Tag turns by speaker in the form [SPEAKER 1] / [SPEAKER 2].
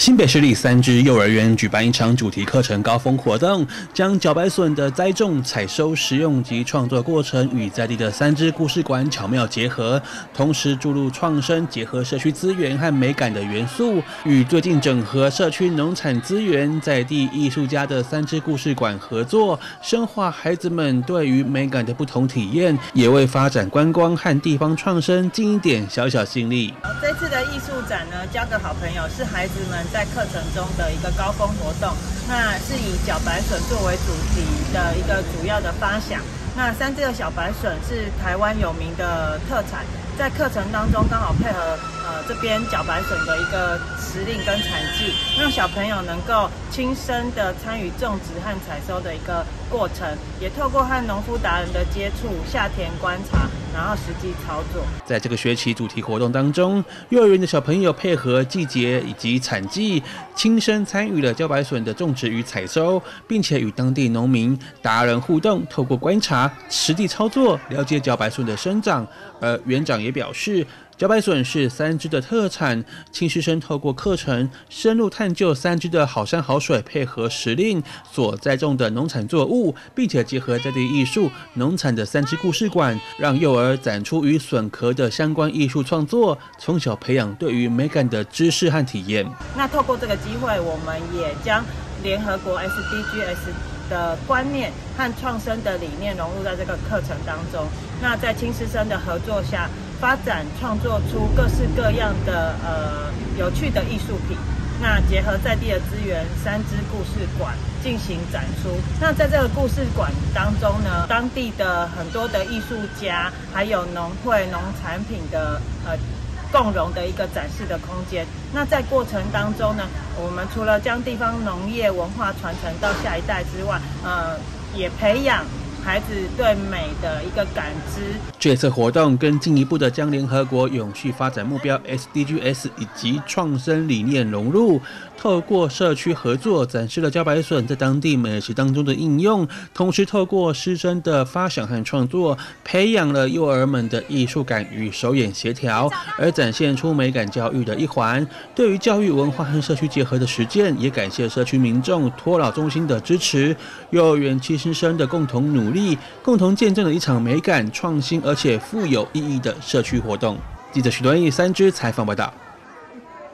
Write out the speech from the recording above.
[SPEAKER 1] 新北市立三支幼儿园举办一场主题课程高峰活动，将茭白笋的栽种、采收、食用及创作过程与在地的三支故事馆巧妙结合，同时注入创生结合社区资源和美感的元素，与最近整合社区农产资源、在地艺术家的三支故事馆合作，深化孩子们对于美感的不同体验，也为发展观光和地方创生尽一点小小心力。
[SPEAKER 2] 这次的艺术展呢，交个好朋友是孩子们。在课程中的一个高峰活动，那是以小白笋作为主题的一个主要的发想。那三只的小白笋是台湾有名的特产，在课程当中刚好配合呃这边茭白笋的一个时令跟产季，让小朋友能够亲身的参与种植和采收的一个过程，也透过和农夫达人的接触，下田观察。然后实际操作，
[SPEAKER 1] 在这个学期主题活动当中，幼儿园的小朋友配合季节以及产季，亲身参与了茭白笋的种植与采收，并且与当地农民达人互动，透过观察、实地操作，了解茭白笋的生长。而园长也表示。茭白笋是三只的特产，青师生透过课程深入探究三只的好山好水，配合时令所栽种的农产作物，并且结合在地艺术农产的三只故事馆，让幼儿展出与笋壳的相关艺术创作，从小培养对于美感的知识和体验。
[SPEAKER 2] 那透过这个机会，我们也将联合国 SDGs 的观念和创生的理念融入在这个课程当中。那在青师生的合作下。发展创作出各式各样的呃有趣的艺术品，那结合在地的资源，三支故事馆进行展出。那在这个故事馆当中呢，当地的很多的艺术家，还有农会农产品的呃共融的一个展示的空间。那在过程当中呢，我们除了将地方农业文化传承到下一代之外，呃，也培养。孩子对美的一个感知。
[SPEAKER 1] 这次活动更进一步的将联合国永续发展目标 SDGs 以及创生理念融入，透过社区合作展示了茭白笋在当地美食当中的应用，同时透过师生的发想和创作，培养了幼儿们的艺术感与手眼协调，而展现出美感教育的一环。对于教育文化和社区结合的实践，也感谢社区民众托老中心的支持，幼儿园七师生的共同努。努力共同见证了一场美感、创新而且富有意义的社区活动。记者许端义三支采访报道。